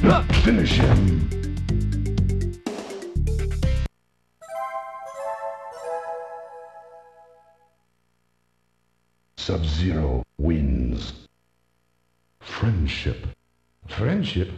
Finish him. Sub-Zero wins. Friendship. Friendship?